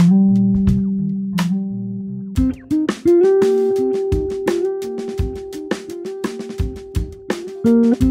Mm-hmm. Mm-hmm.